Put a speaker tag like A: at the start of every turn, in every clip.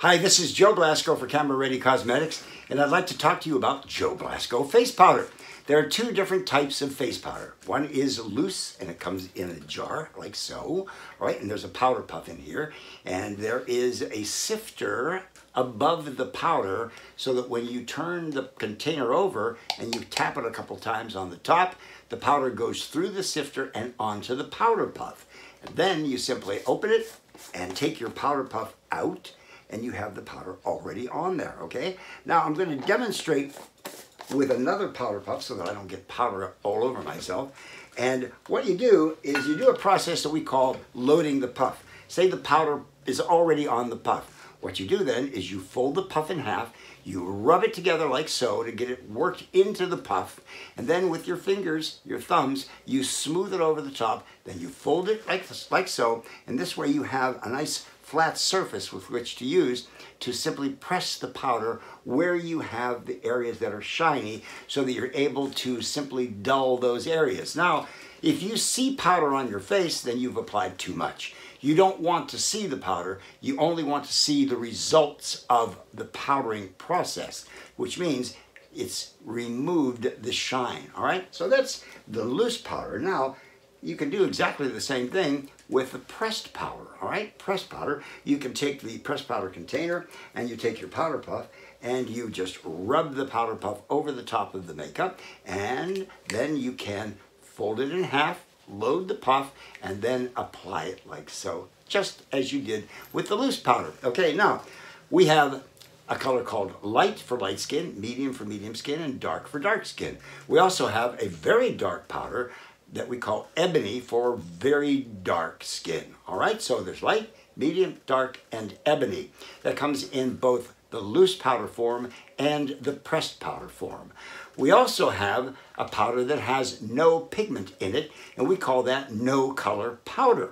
A: Hi, this is Joe Blasco for Camera Ready Cosmetics, and I'd like to talk to you about Joe Blasco face powder. There are two different types of face powder. One is loose, and it comes in a jar, like so, right? And there's a powder puff in here, and there is a sifter above the powder so that when you turn the container over and you tap it a couple times on the top, the powder goes through the sifter and onto the powder puff. And then you simply open it and take your powder puff out and you have the powder already on there, okay? Now I'm going to demonstrate with another powder puff so that I don't get powder all over myself. And what you do is you do a process that we call loading the puff. Say the powder is already on the puff. What you do then is you fold the puff in half, you rub it together like so to get it worked into the puff, and then with your fingers, your thumbs, you smooth it over the top, then you fold it like, like so, and this way you have a nice flat surface with which to use to simply press the powder where you have the areas that are shiny so that you're able to simply dull those areas. Now, if you see powder on your face, then you've applied too much. You don't want to see the powder, you only want to see the results of the powdering process, which means it's removed the shine, all right? So that's the loose powder. Now, you can do exactly the same thing with the pressed powder, all right? Pressed powder, you can take the pressed powder container and you take your powder puff and you just rub the powder puff over the top of the makeup and then you can fold it in half, load the puff, and then apply it like so, just as you did with the loose powder. Okay, now we have a color called light for light skin, medium for medium skin, and dark for dark skin. We also have a very dark powder that we call ebony for very dark skin. All right, so there's light, medium, dark, and ebony. That comes in both the loose powder form and the pressed powder form. We also have a powder that has no pigment in it, and we call that no color powder.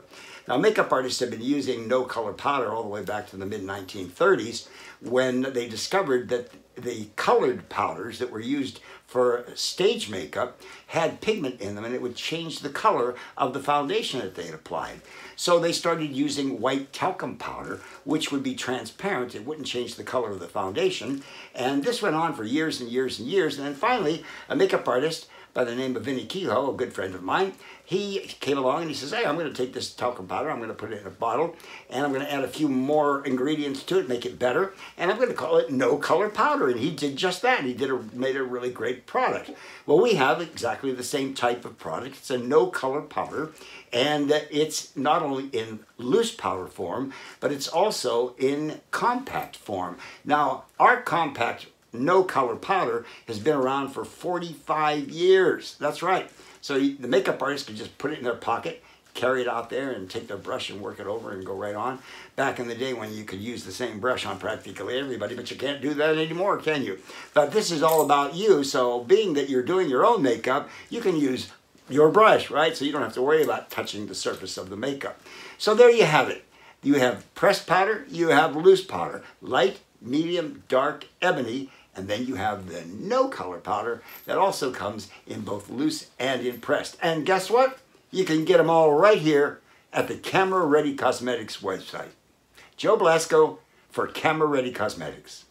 A: Now, makeup artists have been using no color powder all the way back to the mid 1930s when they discovered that the colored powders that were used for stage makeup had pigment in them and it would change the color of the foundation that they had applied. So they started using white talcum powder, which would be transparent. It wouldn't change the color of the foundation. And this went on for years and years and years. And then finally, a makeup artist by the name of Vinny Kehoe, a good friend of mine, he came along and he says, hey, I'm going to take this talcum powder, I'm going to put it in a bottle, and I'm going to add a few more ingredients to it, make it better, and I'm going to call it no color powder. And he did just that. He did a, made a really great product. Well, we have exactly the same type of product. It's a no color powder, and it's not only in loose powder form, but it's also in compact form. Now, our compact no color powder has been around for 45 years. That's right. So the makeup artist could just put it in their pocket, carry it out there and take their brush and work it over and go right on. Back in the day when you could use the same brush on practically everybody, but you can't do that anymore, can you? But this is all about you, so being that you're doing your own makeup, you can use your brush, right? So you don't have to worry about touching the surface of the makeup. So there you have it. You have pressed powder, you have loose powder, light, medium, dark, ebony, and then you have the no color powder that also comes in both loose and in pressed. And guess what? You can get them all right here at the Camera Ready Cosmetics website. Joe Blasco for Camera Ready Cosmetics.